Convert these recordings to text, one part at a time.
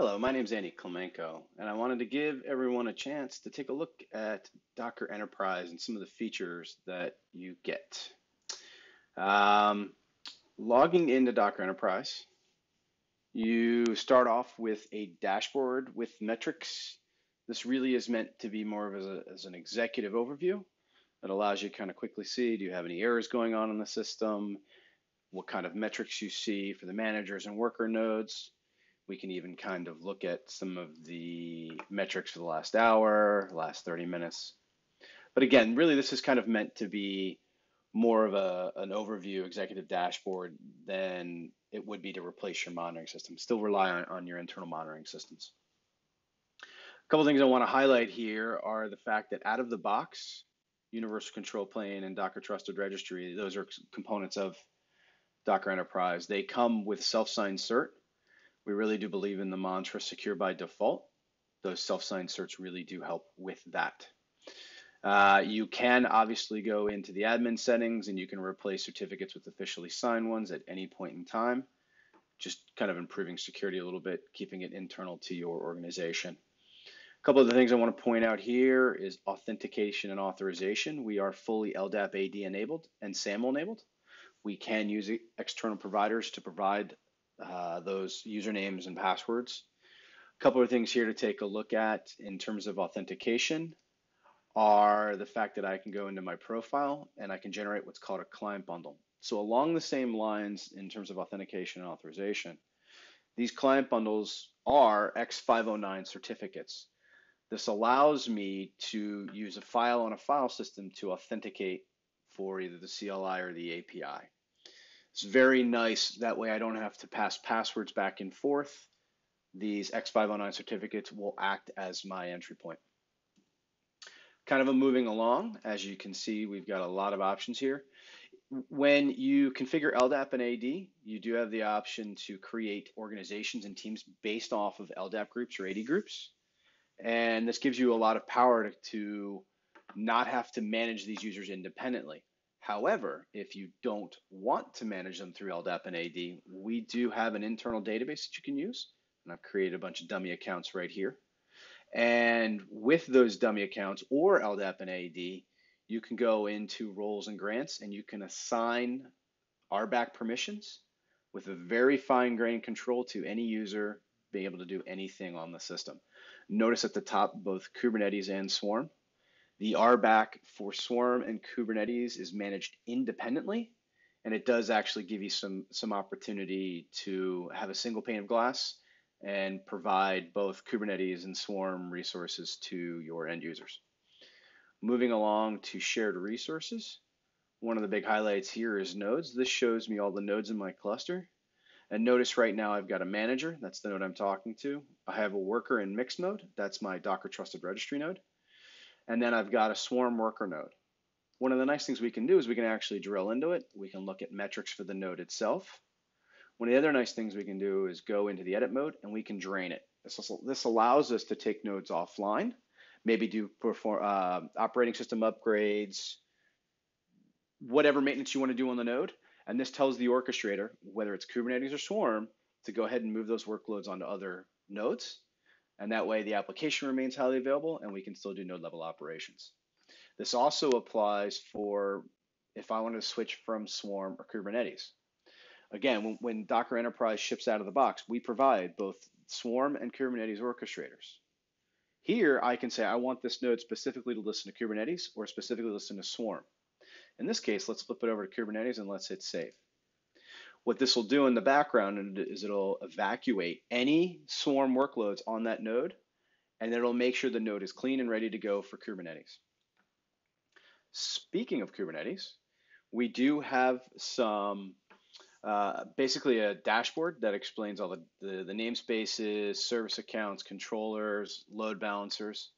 Hello, my name is Andy Clemenko, and I wanted to give everyone a chance to take a look at Docker Enterprise and some of the features that you get. Um, logging into Docker Enterprise, you start off with a dashboard with metrics. This really is meant to be more of as, a, as an executive overview that allows you to kind of quickly see, do you have any errors going on in the system? What kind of metrics you see for the managers and worker nodes? We can even kind of look at some of the metrics for the last hour, last 30 minutes. But again, really this is kind of meant to be more of a, an overview executive dashboard than it would be to replace your monitoring system. Still rely on, on your internal monitoring systems. A couple things I want to highlight here are the fact that out of the box, Universal Control Plane and Docker Trusted Registry, those are components of Docker Enterprise. They come with self-signed cert we really do believe in the mantra secure by default. Those self-signed certs really do help with that. Uh, you can obviously go into the admin settings and you can replace certificates with officially signed ones at any point in time. Just kind of improving security a little bit, keeping it internal to your organization. A couple of the things I want to point out here is authentication and authorization. We are fully LDAP AD enabled and SAML enabled. We can use external providers to provide uh, those usernames and passwords. A couple of things here to take a look at in terms of authentication are the fact that I can go into my profile and I can generate what's called a client bundle. So along the same lines in terms of authentication and authorization, these client bundles are X509 certificates. This allows me to use a file on a file system to authenticate for either the CLI or the API. It's very nice. That way I don't have to pass passwords back and forth. These X509 certificates will act as my entry point. Kind of a moving along. As you can see, we've got a lot of options here. When you configure LDAP and AD, you do have the option to create organizations and teams based off of LDAP groups or AD groups. And this gives you a lot of power to, to not have to manage these users independently. However, if you don't want to manage them through LDAP and AD, we do have an internal database that you can use. And I've created a bunch of dummy accounts right here. And with those dummy accounts or LDAP and AD, you can go into roles and grants and you can assign RBAC permissions with a very fine grained control to any user being able to do anything on the system. Notice at the top both Kubernetes and Swarm the RBAC for Swarm and Kubernetes is managed independently, and it does actually give you some, some opportunity to have a single pane of glass and provide both Kubernetes and Swarm resources to your end users. Moving along to shared resources, one of the big highlights here is nodes. This shows me all the nodes in my cluster. And notice right now I've got a manager, that's the node I'm talking to. I have a worker in mixed mode, that's my Docker Trusted Registry node. And then I've got a swarm worker node. One of the nice things we can do is we can actually drill into it. We can look at metrics for the node itself. One of the other nice things we can do is go into the edit mode and we can drain it. This, this allows us to take nodes offline, maybe do perform uh, operating system upgrades, whatever maintenance you want to do on the node. And this tells the orchestrator, whether it's Kubernetes or Swarm, to go ahead and move those workloads onto other nodes and that way the application remains highly available and we can still do node level operations. This also applies for if I want to switch from Swarm or Kubernetes. Again, when, when Docker Enterprise ships out of the box, we provide both Swarm and Kubernetes orchestrators. Here, I can say I want this node specifically to listen to Kubernetes or specifically listen to Swarm. In this case, let's flip it over to Kubernetes and let's hit save. What this will do in the background is it'll evacuate any swarm workloads on that node, and it'll make sure the node is clean and ready to go for Kubernetes. Speaking of Kubernetes, we do have some, uh, basically a dashboard that explains all the, the, the namespaces, service accounts, controllers, load balancers.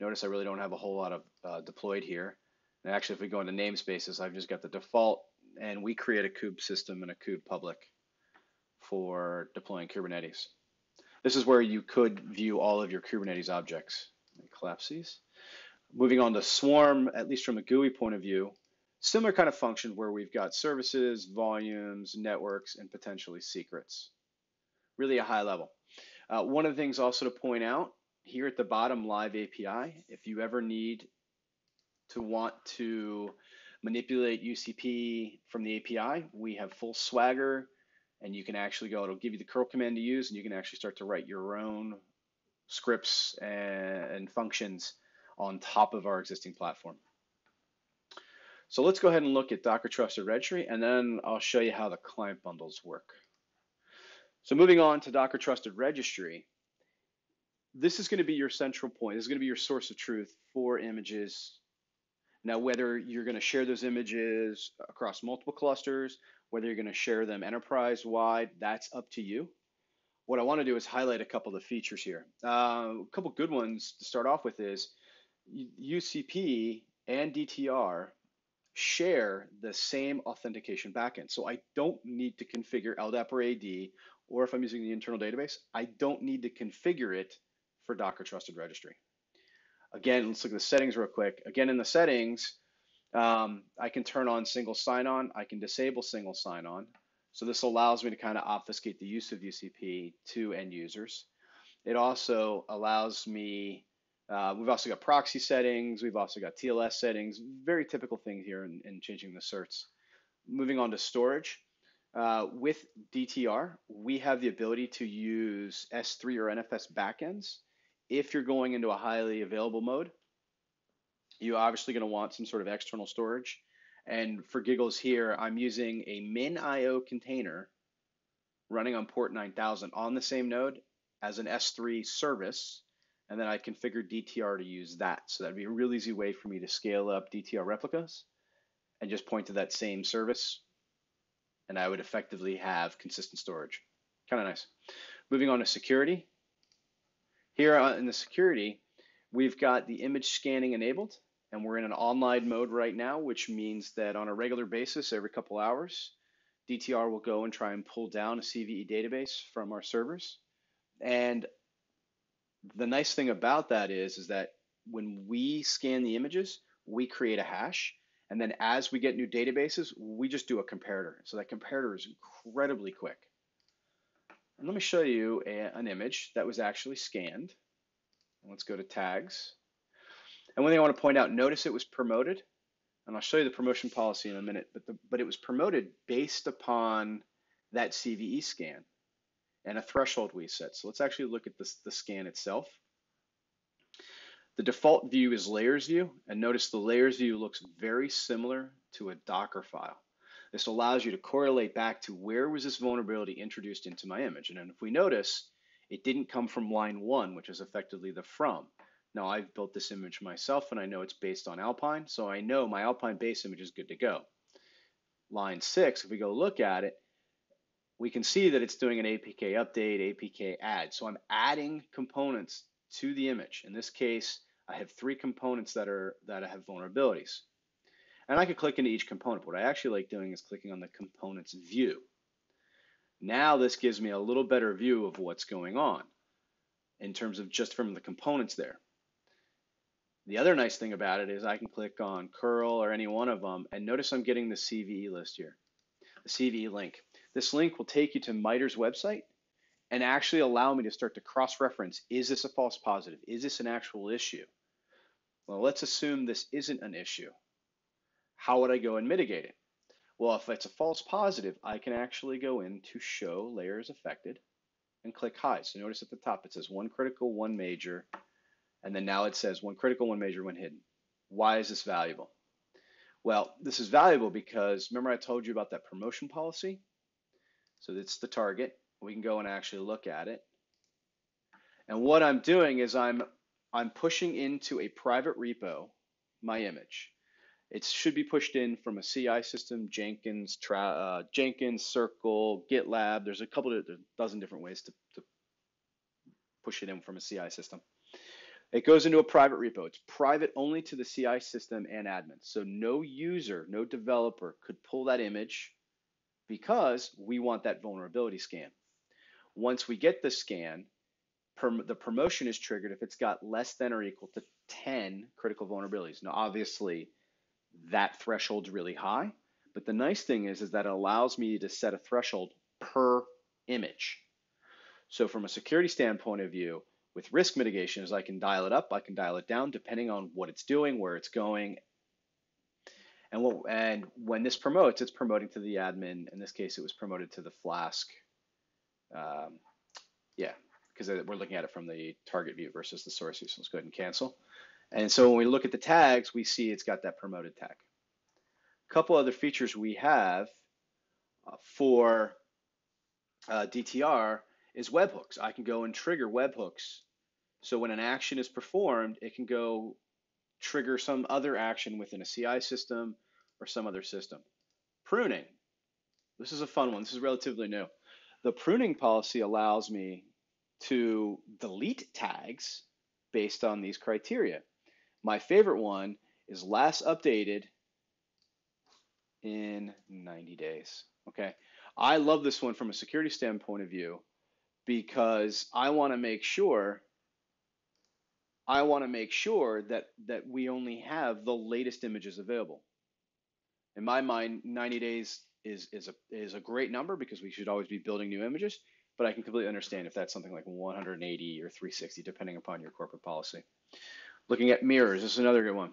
Notice I really don't have a whole lot of uh, deployed here. And actually, if we go into namespaces, I've just got the default and we create a kube system and a kube public for deploying Kubernetes. This is where you could view all of your Kubernetes objects. and collapse these. Moving on to Swarm, at least from a GUI point of view, similar kind of function where we've got services, volumes, networks, and potentially secrets. Really a high level. Uh, one of the things also to point out here at the bottom, Live API, if you ever need to want to manipulate UCP from the API, we have full swagger and you can actually go, it'll give you the curl command to use and you can actually start to write your own scripts and, functions on top of our existing platform. So let's go ahead and look at Docker Trusted Registry, and then I'll show you how the client bundles work. So moving on to Docker Trusted Registry, this is going to be your central point. This is going to be your source of truth for images. Now, whether you're going to share those images across multiple clusters, whether you're going to share them enterprise-wide, that's up to you. What I want to do is highlight a couple of the features here. Uh, a couple good ones to start off with is UCP and DTR share the same authentication backend. So I don't need to configure LDAP or AD, or if I'm using the internal database, I don't need to configure it for Docker Trusted Registry. Again, let's look at the settings real quick. Again, in the settings, um, I can turn on single sign-on. I can disable single sign-on. So this allows me to kind of obfuscate the use of UCP to end users. It also allows me uh, we've also got proxy settings. We've also got TLS settings. Very typical thing here in, in changing the certs. Moving on to storage. Uh, with DTR, we have the ability to use S3 or NFS backends. If you're going into a highly available mode, you're obviously going to want some sort of external storage. And for giggles here, I'm using a MinIO container running on port 9000 on the same node as an S3 service and then I configured DTR to use that. So that'd be a real easy way for me to scale up DTR replicas and just point to that same service, and I would effectively have consistent storage. Kind of nice. Moving on to security. Here in the security, we've got the image scanning enabled, and we're in an online mode right now, which means that on a regular basis, every couple hours, DTR will go and try and pull down a CVE database from our servers. And the nice thing about that is, is that when we scan the images, we create a hash. And then as we get new databases, we just do a comparator. So that comparator is incredibly quick. And let me show you a, an image that was actually scanned. Let's go to tags. And one thing I want to point out, notice it was promoted. And I'll show you the promotion policy in a minute, but, the, but it was promoted based upon that CVE scan and a threshold we set. So let's actually look at this, the scan itself. The default view is layers view, and notice the layers view looks very similar to a Docker file. This allows you to correlate back to where was this vulnerability introduced into my image. And if we notice, it didn't come from line one, which is effectively the from. Now I've built this image myself and I know it's based on Alpine, so I know my Alpine base image is good to go. Line six, if we go look at it, we can see that it's doing an APK update, APK add. So I'm adding components to the image. In this case, I have three components that are that have vulnerabilities. And I could click into each component. What I actually like doing is clicking on the components view. Now this gives me a little better view of what's going on in terms of just from the components there. The other nice thing about it is I can click on curl or any one of them and notice I'm getting the CVE list here, the CVE link. This link will take you to MITRE's website and actually allow me to start to cross-reference, is this a false positive? Is this an actual issue? Well, let's assume this isn't an issue. How would I go and mitigate it? Well, if it's a false positive, I can actually go in to show layers affected and click hide. So notice at the top it says one critical, one major, and then now it says one critical, one major, one hidden. Why is this valuable? Well, this is valuable because remember I told you about that promotion policy? So it's the target. We can go and actually look at it. And what I'm doing is I'm I'm pushing into a private repo my image. It should be pushed in from a CI system, Jenkins, uh, Jenkins, Circle, GitLab. There's a couple of a dozen different ways to, to push it in from a CI system. It goes into a private repo. It's private only to the CI system and admin. So no user, no developer could pull that image because we want that vulnerability scan. Once we get the scan, the promotion is triggered if it's got less than or equal to 10 critical vulnerabilities. Now, obviously, that threshold's really high, but the nice thing is, is that it allows me to set a threshold per image. So from a security standpoint of view, with risk mitigation is I can dial it up, I can dial it down depending on what it's doing, where it's going. And what and when this promotes, it's promoting to the admin. In this case, it was promoted to the Flask. Um, yeah, because we're looking at it from the target view versus the source view. So let's go ahead and cancel. And so when we look at the tags, we see it's got that promoted tag. A couple other features we have uh, for uh, DTR is webhooks. I can go and trigger webhooks. So when an action is performed, it can go trigger some other action within a CI system or some other system. Pruning. This is a fun one. This is relatively new. The pruning policy allows me to delete tags based on these criteria. My favorite one is last updated in 90 days. Okay. I love this one from a security standpoint of view because I want to make sure I want to make sure that that we only have the latest images available. In my mind, 90 days is is a is a great number because we should always be building new images, but I can completely understand if that's something like 180 or 360 depending upon your corporate policy. Looking at mirrors, this is another good one.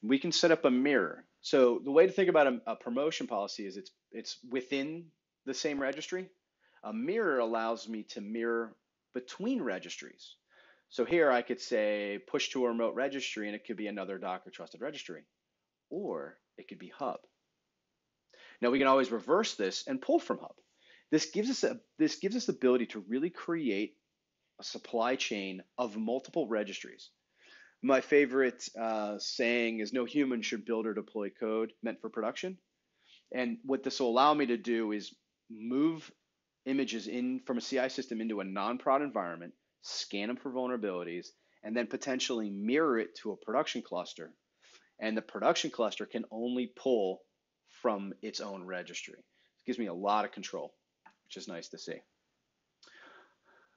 We can set up a mirror. So the way to think about a, a promotion policy is it's it's within the same registry. A mirror allows me to mirror between registries. So here I could say push to a remote registry and it could be another Docker trusted registry, or it could be Hub. Now we can always reverse this and pull from Hub. This gives us a, this gives us the ability to really create a supply chain of multiple registries. My favorite uh, saying is no human should build or deploy code meant for production. And what this will allow me to do is move images in from a CI system into a non-prod environment, scan them for vulnerabilities, and then potentially mirror it to a production cluster. And the production cluster can only pull from its own registry. It gives me a lot of control, which is nice to see.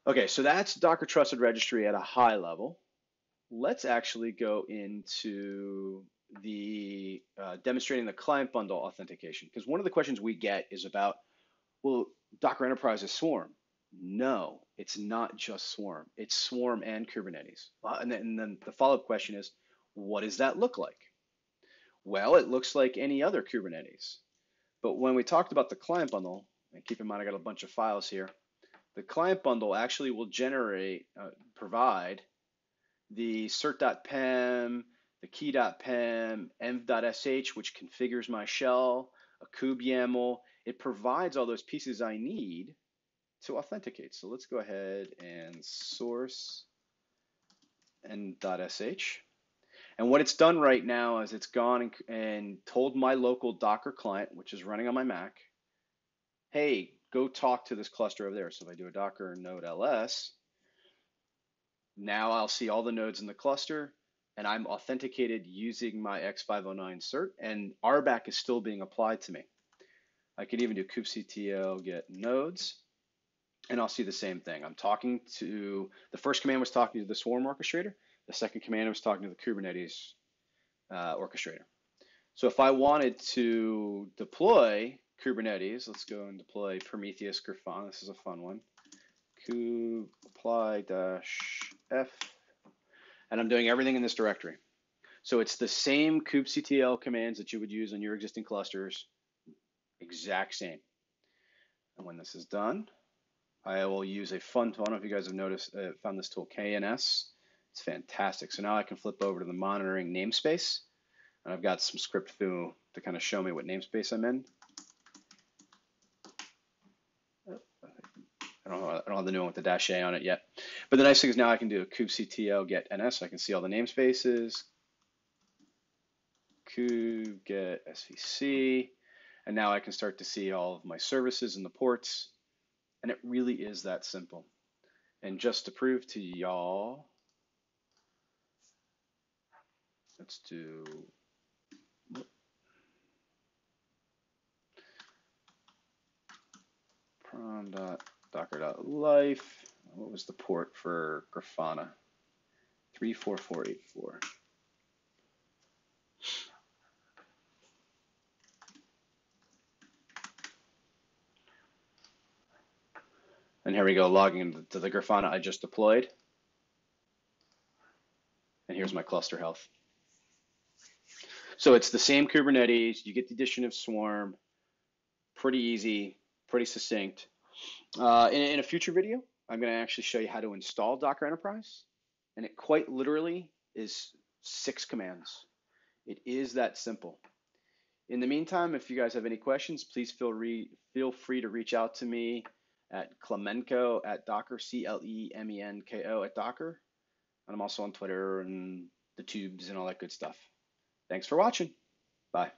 Okay, so that's Docker Trusted Registry at a high level. Let's actually go into the uh, demonstrating the client bundle authentication because one of the questions we get is about well, Docker Enterprise is Swarm. No, it's not just Swarm. It's Swarm and Kubernetes. And then, and then the follow-up question is, what does that look like? Well, it looks like any other Kubernetes. But when we talked about the client bundle, and keep in mind I got a bunch of files here, the client bundle actually will generate, uh, provide the cert.pem, the key.pem, env.sh, which configures my shell, a kube YAML, it provides all those pieces I need to authenticate. So let's go ahead and source env.sh. And what it's done right now is it's gone and, and told my local Docker client, which is running on my Mac, hey, go talk to this cluster over there. So if I do a Docker node ls, now I'll see all the nodes in the cluster and I'm authenticated using my X509 cert and RBAC is still being applied to me. I could even do kubectl get nodes, and I'll see the same thing. I'm talking to, the first command was talking to the Swarm orchestrator. The second command was talking to the Kubernetes uh, orchestrator. So if I wanted to deploy Kubernetes, let's go and deploy Prometheus Grafana. This is a fun one. Apply f, and I'm doing everything in this directory. So it's the same kubectl commands that you would use on your existing clusters exact same. And when this is done, I will use a fun tool. I don't know if you guys have noticed, uh, found this tool, KNS. It's fantastic. So now I can flip over to the monitoring namespace. And I've got some script foo to kind of show me what namespace I'm in. Don't, I don't have the new one with the dash A on it yet. But the nice thing is now I can do a kubectl get ns. So I can see all the namespaces. kube get svc. And now I can start to see all of my services and the ports. And it really is that simple. And just to prove to y'all, let's do prom.docker.life. What was the port for Grafana? 34484. And here we go, logging into the Grafana I just deployed. And here's my cluster health. So it's the same Kubernetes. You get the addition of Swarm. Pretty easy, pretty succinct. Uh, in, in a future video, I'm going to actually show you how to install Docker Enterprise. And it quite literally is six commands. It is that simple. In the meantime, if you guys have any questions, please feel, re, feel free to reach out to me at Clemenko at Docker, C L E M E N K O at Docker. And I'm also on Twitter and the tubes and all that good stuff. Thanks for watching. Bye.